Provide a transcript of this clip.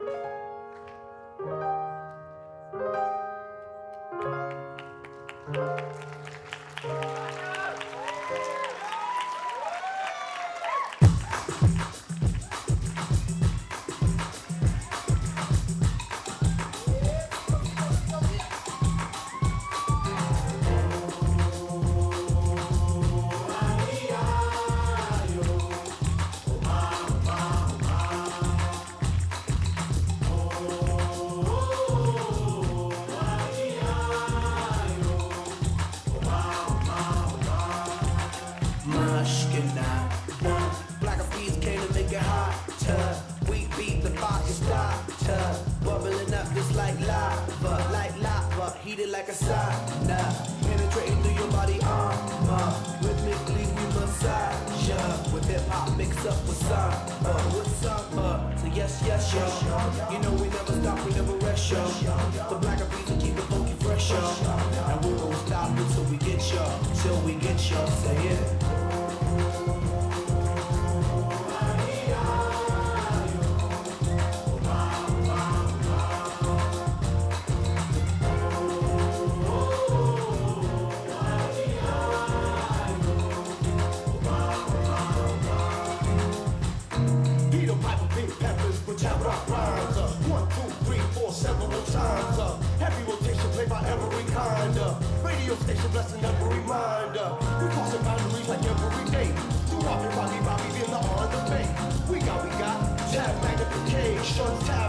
Mushkina. Hotter. We beat the fire starter. Bubbling up just like lava, like lava, heated like a sauna. Penetrating through your body armor. Rhythmically we massage ya. With hip hop mixed up with samba, with samba. So yes, yes, yo. You know we never stop, we never rest, yo. The Black Eyed Peas keep the funky fresh, yo. And we won't stop until we get ya, till we get ya. Say it. Radio station every reminder. We crossing boundaries like every day. Robbie, Robbie, Robbie, in the on the bay. We got, we got tab magnification, tab